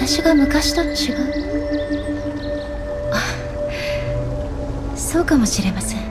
私が昔と違う。そうかもしれません。